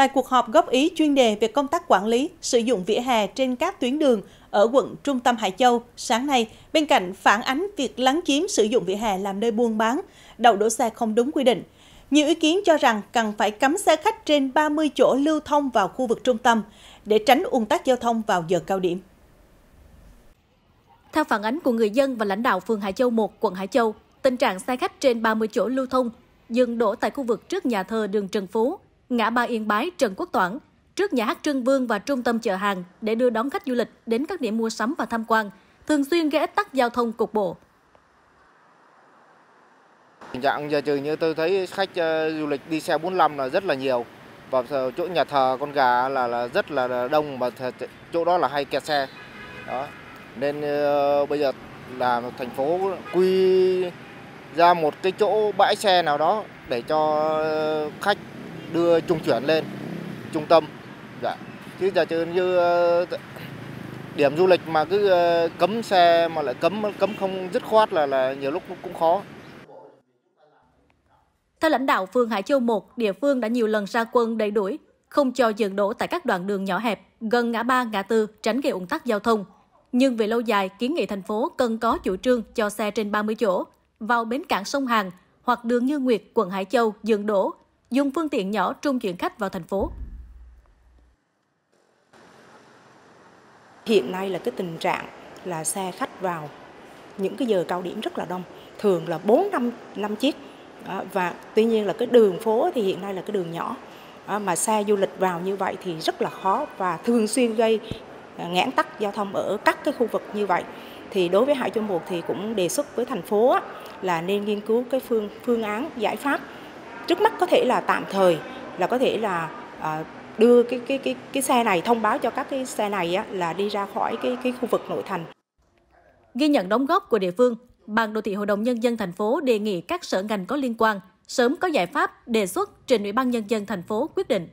Tại cuộc họp góp ý chuyên đề về công tác quản lý, sử dụng vỉa hè trên các tuyến đường ở quận trung tâm Hải Châu, sáng nay, bên cạnh phản ánh việc lấn chiếm sử dụng vỉa hè làm nơi buôn bán, đậu đỗ xe không đúng quy định, nhiều ý kiến cho rằng cần phải cấm xe khách trên 30 chỗ lưu thông vào khu vực trung tâm để tránh ùn tắc giao thông vào giờ cao điểm. Theo phản ánh của người dân và lãnh đạo phường Hải Châu 1, quận Hải Châu, tình trạng xe khách trên 30 chỗ lưu thông dừng đổ tại khu vực trước nhà thờ đường Trần Phú, ngã ba Yên Bái Trần Quốc Toản, trước nhà hát Trưng Vương và trung tâm chợ hàng để đưa đón khách du lịch đến các điểm mua sắm và tham quan, thường xuyên gây ách tắc giao thông cục bộ. Tình trạng giờ trừ như tôi thấy khách ờ, du lịch đi xe 45 là rất là nhiều và chỗ nhà thờ con gà là là rất là đông mà chỗ đó là hay kẹt xe. Đó. Nên uh, bây giờ là thành phố quy ra một cái chỗ bãi xe nào đó để cho ờ, khách đưa trung chuyển lên trung tâm. Dạ. Chứ giờ trừ như uh, điểm du lịch mà cứ ờ, cấm xe mà lại cấm cấm không dứt khoát là là nhiều lúc cũng khó. Theo lãnh đạo phường Hải Châu 1, địa phương đã nhiều lần ra quân đẩy đuổi, không cho dừng đổ tại các đoạn đường nhỏ hẹp, gần ngã ba, ngã tư, tránh gây ủng tắc giao thông. Nhưng về lâu dài, kiến nghị thành phố cần có chủ trương cho xe trên 30 chỗ vào bến cảng sông Hàn hoặc đường Như Nguyệt, quận Hải Châu dừng đổ, dùng phương tiện nhỏ trung chuyển khách vào thành phố. Hiện nay là cái tình trạng là xe khách vào những cái giờ cao điểm rất là đông, thường là 4 năm năm chiếc. Và tuy nhiên là cái đường phố thì hiện nay là cái đường nhỏ. Mà xe du lịch vào như vậy thì rất là khó và thường xuyên gây à, ngãn tắc giao thông ở các cái khu vực như vậy. Thì đối với Hải Châu một thì cũng đề xuất với thành phố là nên nghiên cứu cái phương phương án giải pháp trước mắt có thể là tạm thời là có thể là à, đưa cái cái cái cái xe này thông báo cho các cái xe này á, là đi ra khỏi cái cái khu vực nội thành. Ghi nhận đóng góp của địa phương, Ban đô thị Hội đồng Nhân dân thành phố đề nghị các sở ngành có liên quan sớm có giải pháp đề xuất trình Ủy ban Nhân dân thành phố quyết định.